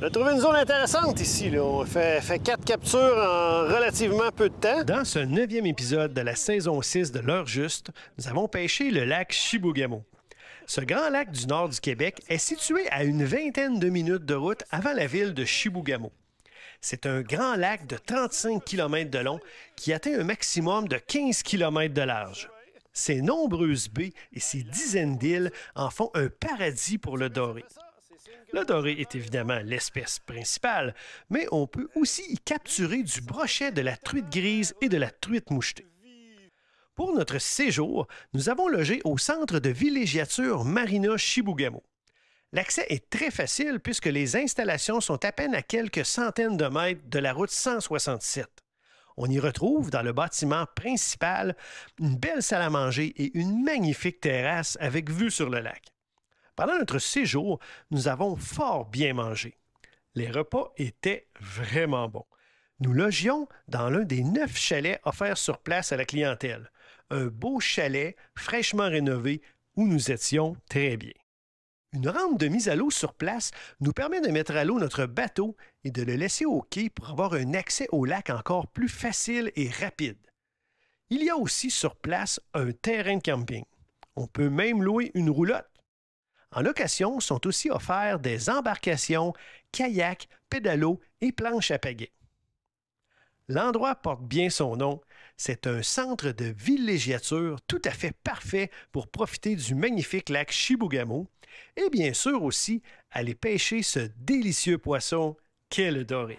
a trouvé une zone intéressante ici. On fait, fait quatre captures en relativement peu de temps. Dans ce neuvième épisode de la saison 6 de L'heure juste, nous avons pêché le lac Chibougamau. Ce grand lac du nord du Québec est situé à une vingtaine de minutes de route avant la ville de Chibougamau. C'est un grand lac de 35 km de long qui atteint un maximum de 15 km de large. Ses nombreuses baies et ses dizaines d'îles en font un paradis pour le doré. Le doré est évidemment l'espèce principale, mais on peut aussi y capturer du brochet de la truite grise et de la truite mouchetée. Pour notre séjour, nous avons logé au centre de villégiature Marina Chibougamau. L'accès est très facile puisque les installations sont à peine à quelques centaines de mètres de la route 167. On y retrouve dans le bâtiment principal une belle salle à manger et une magnifique terrasse avec vue sur le lac. Pendant notre séjour, nous avons fort bien mangé. Les repas étaient vraiment bons. Nous logions dans l'un des neuf chalets offerts sur place à la clientèle. Un beau chalet fraîchement rénové où nous étions très bien. Une rampe de mise à l'eau sur place nous permet de mettre à l'eau notre bateau et de le laisser au quai pour avoir un accès au lac encore plus facile et rapide. Il y a aussi sur place un terrain de camping. On peut même louer une roulotte. En location sont aussi offerts des embarcations, kayaks, pédalos et planches à pagaie. L'endroit porte bien son nom. C'est un centre de villégiature tout à fait parfait pour profiter du magnifique lac Chibougamau et bien sûr aussi aller pêcher ce délicieux poisson qu'est le doré.